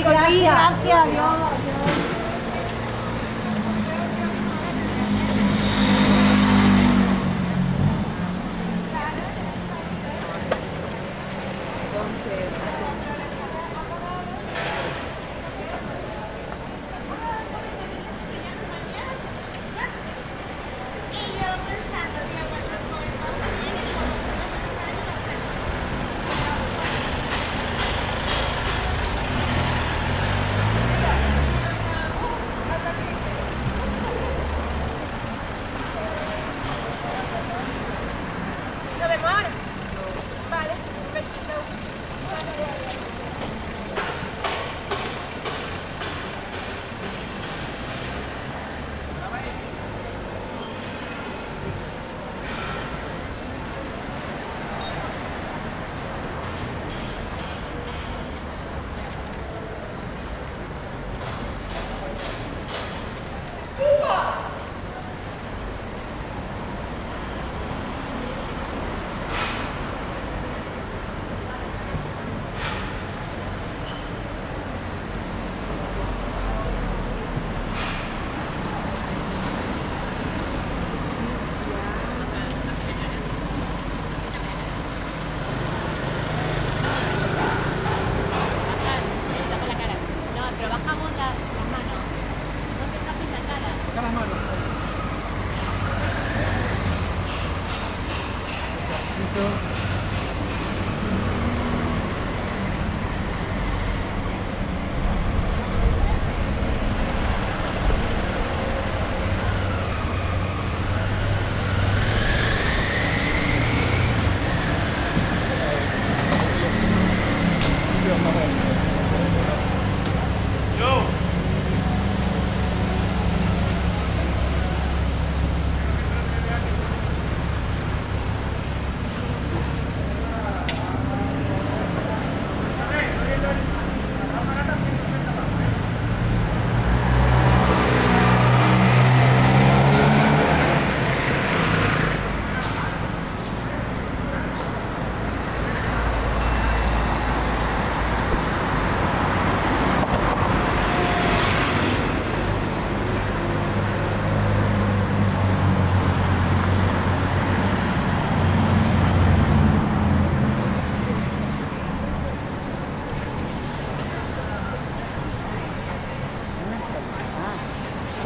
gracias. the hole.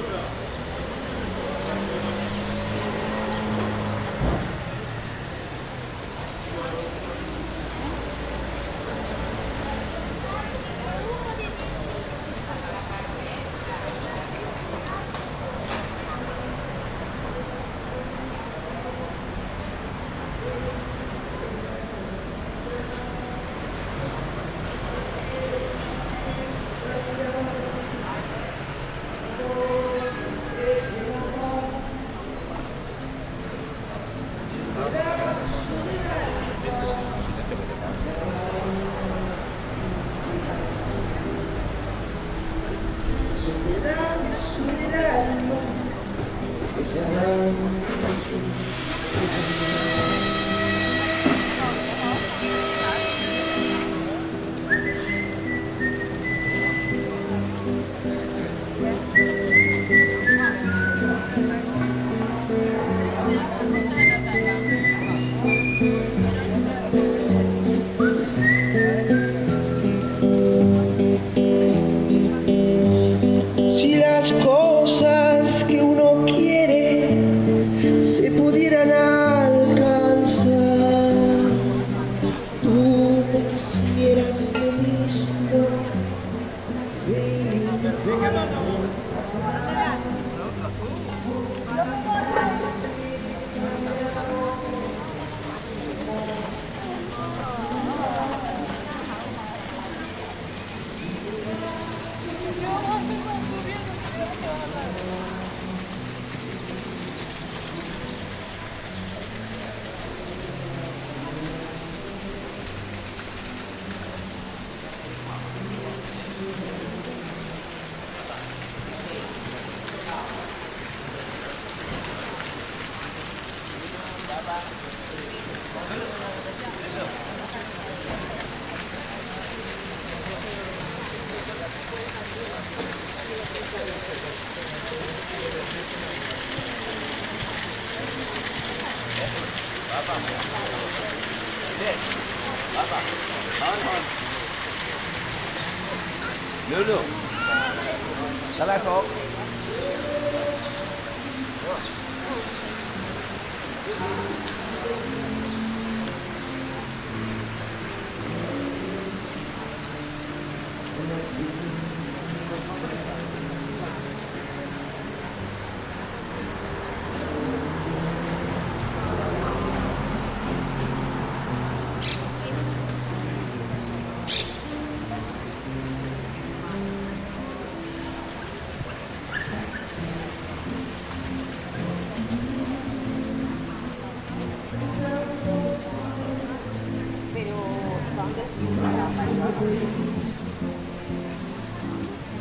photograph.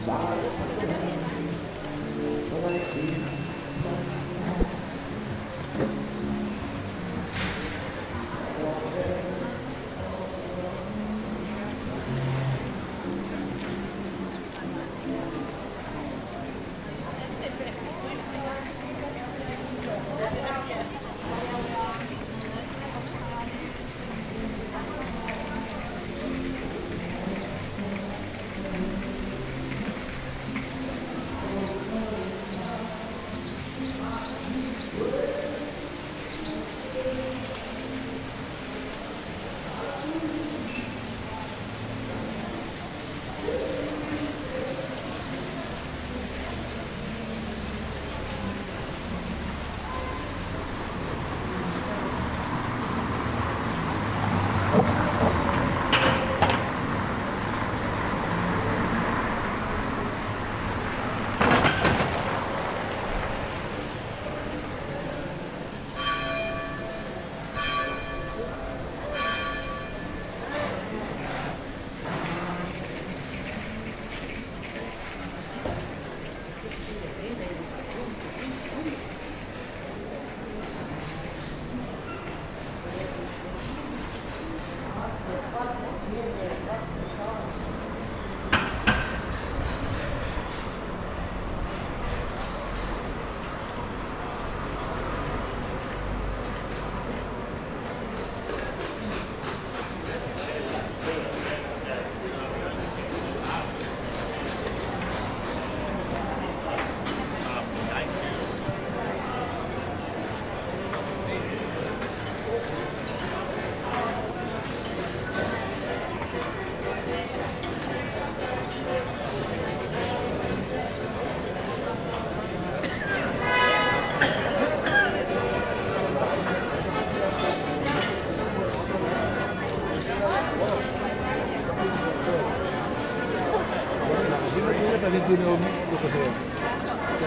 Wow.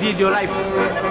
did your life.